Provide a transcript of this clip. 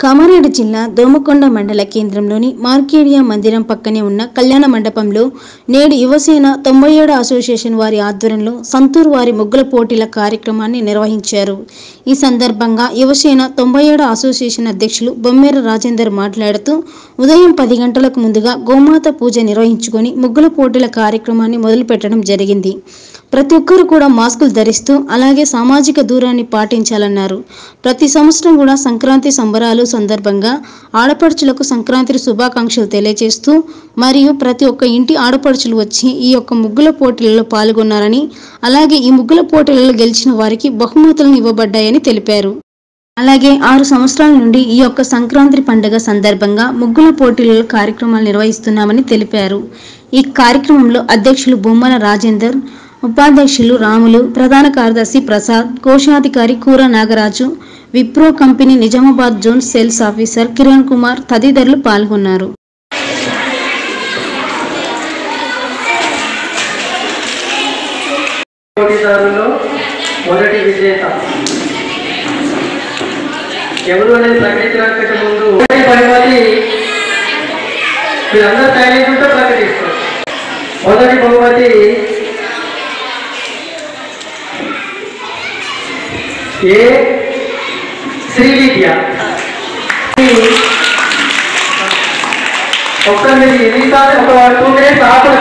కామారెడ్డి జిల్లా దోమకొండ మండల కేంద్రంలోని మార్కేడియా మందిరం పక్కనే ఉన్న కళ్యాణ మండపంలో నేడు యువసేన తొంభై ఏడు అసోసియేషన్ వారి ఆధ్వర్యంలో సంతూర్ వారి ముగ్గుల పోటీల కార్యక్రమాన్ని నిర్వహించారు. ఈ సందర్భంగా యువసేన తొంభై ఏడు అసోసియేషన్ అధ్యక్షులు బొమ్మేర రాజేందర్ మాట్లాడుతూ ఉదయం పది గంటలకు ముందుగా గోమాత పూజ నిర్వహించుకొని ముగ్గుల పోటీల కార్యక్రమాన్ని మొదలుపెట్టడం జరిగింది. ప్రతి ఒక్కరు కూడా మాస్కులు ధరిస్తూ అలాగే సామాజిక దూరాన్ని పాటించాలన్నారు. ప్రతి సంవత్సరం కూడా సంక్రాంతి సంబరాలు సందర్భంగా ఆడపడుచులకు సంక్రాంతి శుభాకాంక్షలు తెలియజేస్తూ మరియు ప్రతి ఒక్క ఇంటి ఆడపడుచులు వచ్చి ఈ యొక్క ముగ్గుల పోటీలలో పాల్గొన్నారని అలాగే ఈ ముగ్గుల పోటీలలో గెలిచిన వారికి బహుమతులను ఇవ్వబడ్డాయని తెలిపారు. అలాగే ఆరు సంవత్సరాల నుండి ఈ యొక్క సంక్రాంతి పండుగ సందర్భంగా ముగ్గుల పోటీలలో కార్యక్రమాలు నిర్వహిస్తున్నామని తెలిపారు. ఈ కార్యక్రమంలో అధ్యక్షులు బొమ్మల రాజేందర్ ఉపాధ్యక్షులు రాములు ప్రధాన కార్యదర్శి ప్రసాద్ కోశాధికారి Kura Nagaraju Wipro company Nizamabad zone sales officer Kiran Kumar తదితరులు పాల్గొన్నారు. మొదటి విజేత. ఎవరు అనేది ప్రకటించడానికి ముందు మీరందరూ ప్రకటిస్తారు. మొదటి బహుమతి ఏ శ్రీవిద్య ఒక్క మీరు ఎన్నిసార్లు ఒక టూ మినిట్స్ ఆపడు